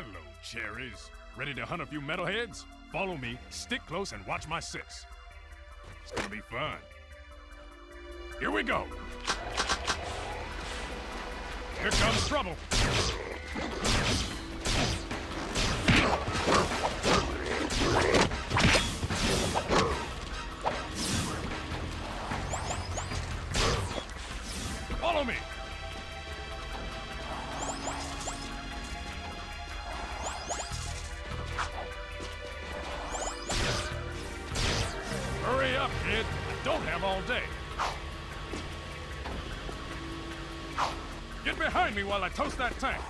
Hello, cherries. Ready to hunt a few metalheads? Follow me, stick close, and watch my six. It's gonna be fun. Here we go. Here comes trouble. Follow me. Have all day. Get behind me while I toast that tank.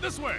This way.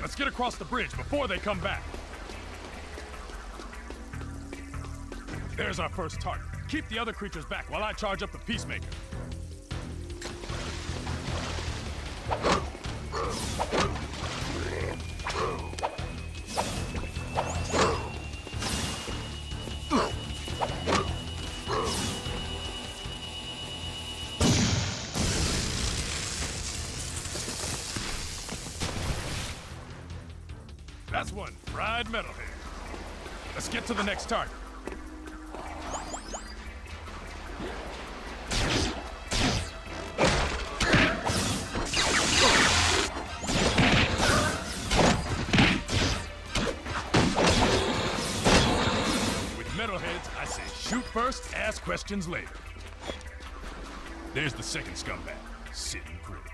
Let's get across the bridge before they come back. There's our first target. Keep the other creatures back while I charge up the Peacemaker. Fried metalhead. Let's get to the next target. With metalheads, I say shoot first, ask questions later. There's the second scumbag, sitting pretty.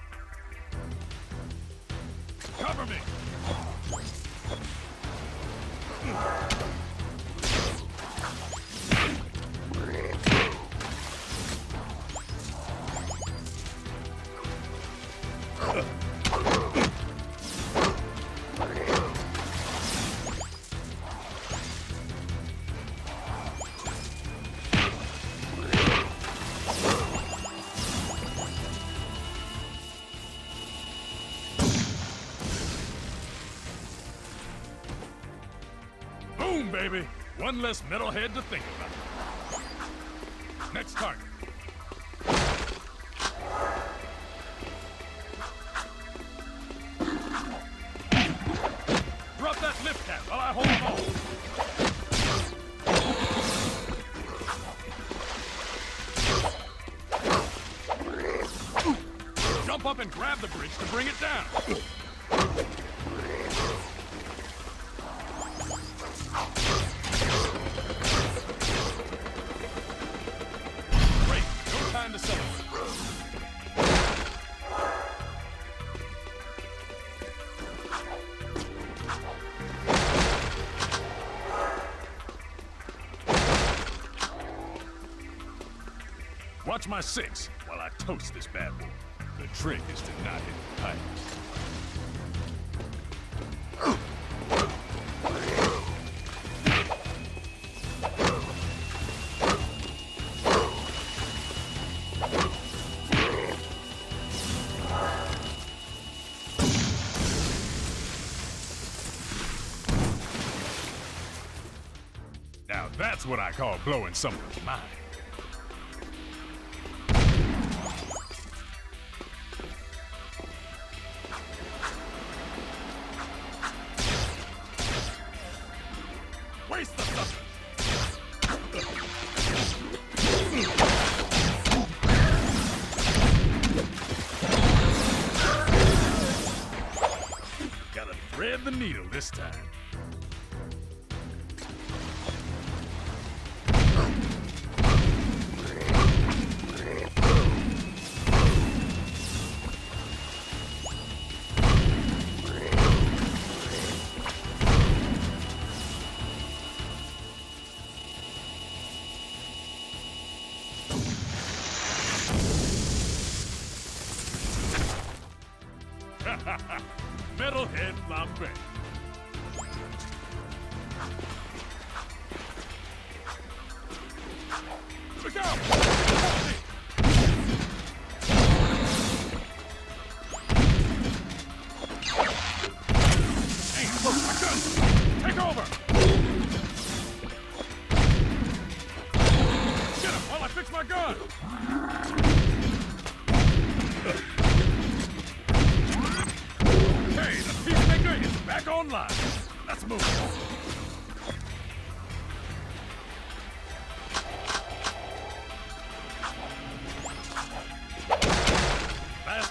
One less metalhead to think about. Next target. Drop that lift cap while I hold. Jump up and grab the bridge to bring it down. Watch my six while I toast this bad boy. The trick is to not hit the pipes. Now that's what I call blowing someone's mind. This time.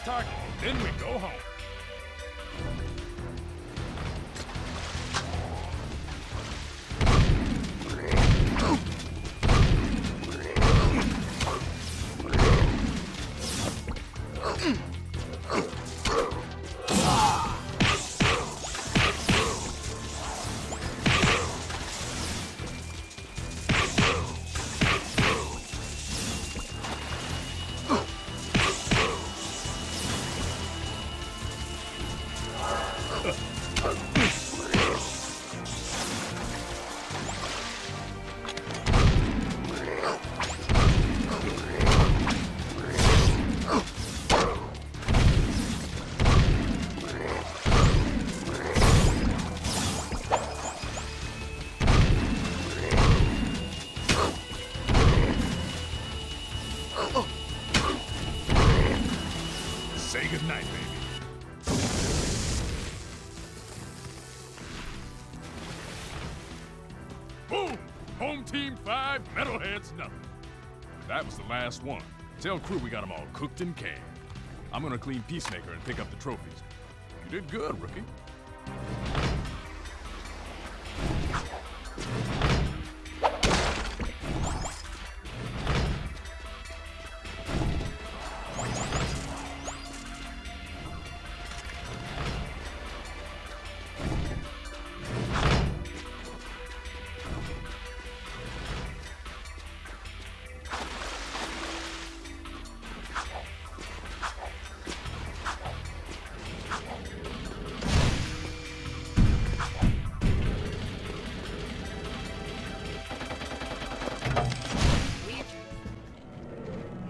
Target, then we go home. Goodnight, baby. Boom! Home team five, metalheads nothing. That was the last one. Tell Krew we got them all cooked and canned. I'm gonna clean Peacemaker and pick up the trophies. You did good, rookie.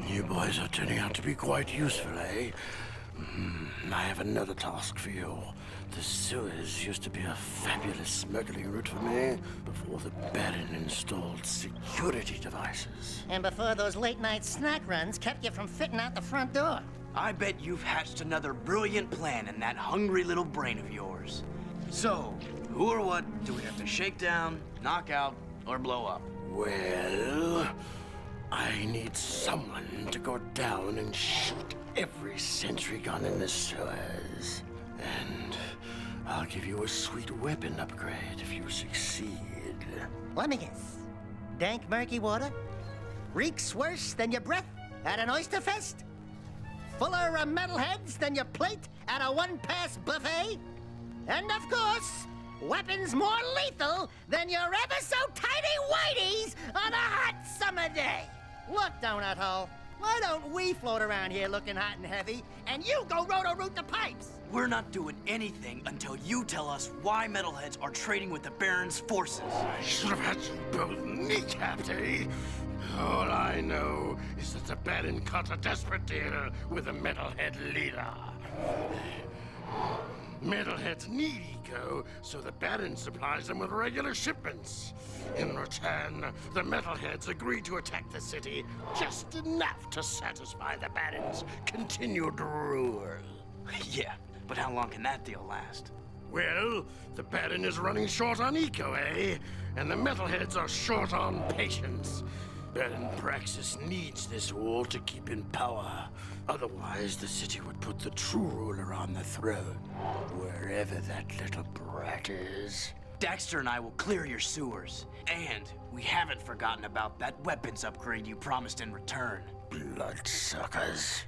You boys are turning out to be quite useful, eh? Hmm, I have another task for you. The sewers used to be a fabulous smuggling route for me before the Baron installed security devices. And before those late night snack runs kept you from fitting out the front door. I bet you've hatched another brilliant plan in that hungry little brain of yours. So, who or what do we have to shake down, knock out, or blow up? Well, I need someone to go down and shoot every sentry gun in the sewers. And I'll give you a sweet weapon upgrade if you succeed. Let me guess. Dank murky water? Reeks worse than your breath at an oyster fest? Fuller of metalheads than your plate at a one-pass buffet? And of course, weapons more lethal than your ever so tiny whiteys on a hot summer day. Look, Donut Hole, why don't we float around here looking hot and heavy, and you go roto-root the pipes? We're not doing anything until you tell us why metalheads are trading with the Baron's forces. I should have had you both kneecapped, eh? All I know is that the Baron cut a desperate deal with the Metalhead leader. Metalheads need Eco, so the Baron supplies them with regular shipments. In return, the Metalheads agree to attack the city just enough to satisfy the Baron's continued rule. yeah, but how long can that deal last? Well, the Baron is running short on eco, eh? And the Metalheads are short on patience. Baron Praxis needs this war to keep in power. Otherwise, the city would put the true ruler on the throne, wherever that little brat is. Daxter and I will clear your sewers. And we haven't forgotten about that weapons upgrade you promised in return. Bloodsuckers.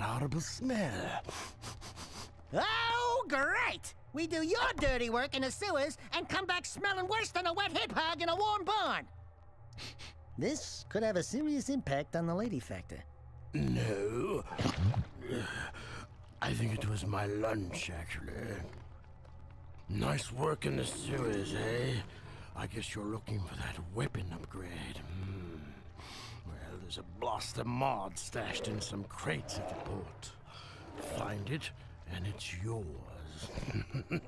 That horrible smell? Oh, great! We do your dirty work in the sewers and come back smelling worse than a wet hip hog in a warm barn. This could have a serious impact on the lady factor. No. I think it was my lunch, actually. Nice work in the sewers, eh? I guess you're looking for that weapon upgrade. Hmm. There's a blaster mod stashed in some crates at the port. Find it, and it's yours.